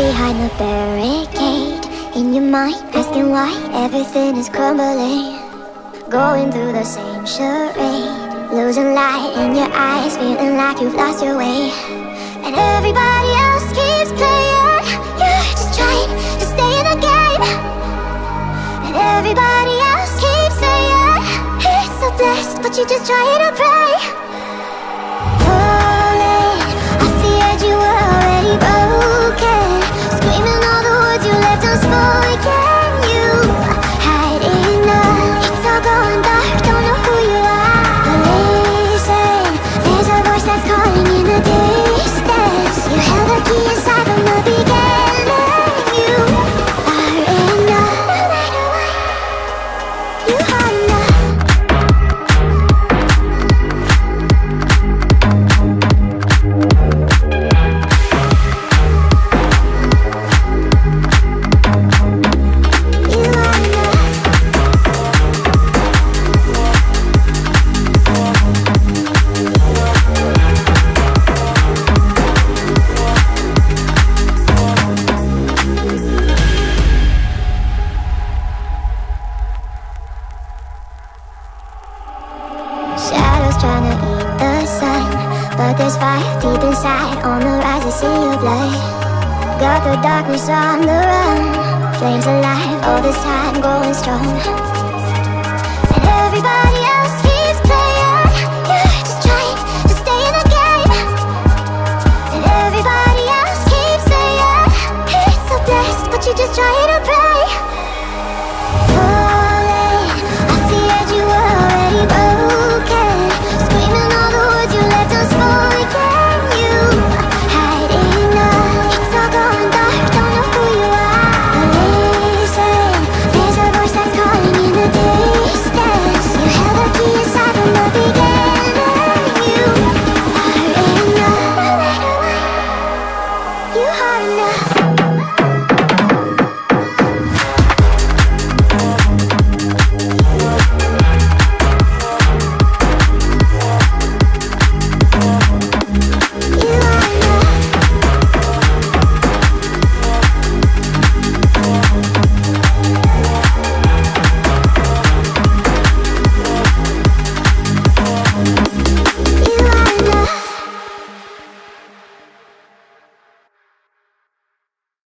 behind the barricade. In your mind, asking why everything is crumbling. Going through the same charade. Losing light in your eyes, feeling like you've lost your way. And everybody else keeps playing. You're just trying to stay in the game. And everybody else keeps saying It's so blessed, but you're just trying to pray side On the rise, I see your blood. Got the darkness on the run. Flames alive, all this time growing strong. And everybody else keeps playing. You're just trying to stay in the game. And everybody else keeps saying It's a blessed, but you're just trying to pray you hard enough